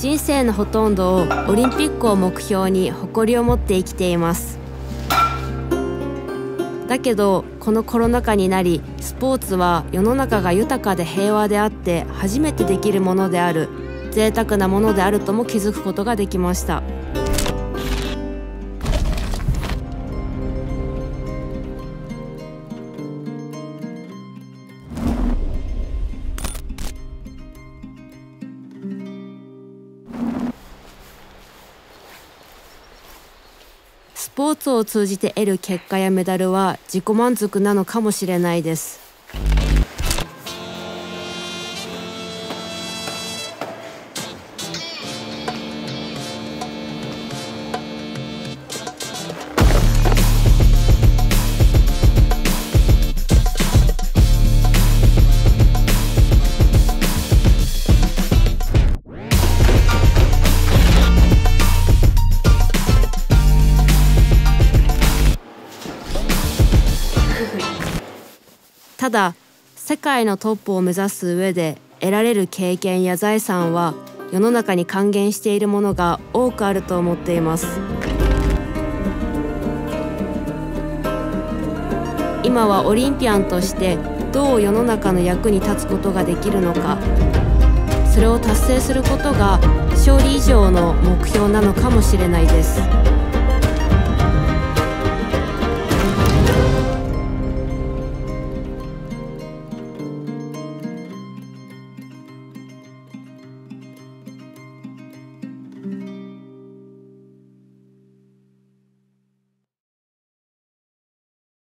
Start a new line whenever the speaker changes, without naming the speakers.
人生のほとんどをオリンピックを目標に誇りを持って生きています。だけどこのコロナ禍になりスポーツは世の中が豊かで平和であって初めてできるものである贅沢なものであるとも気づくことができました。スポーツを通じて得る結果やメダルは自己満足なのかもしれないです。ただ世界のトップを目指す上で得られる経験や財産は世の中に還元しているものが多くあると思っています今はオリンピアンとしてどう世の中の役に立つことができるのかそれを達成することが勝利以上の目標なのかもしれないです。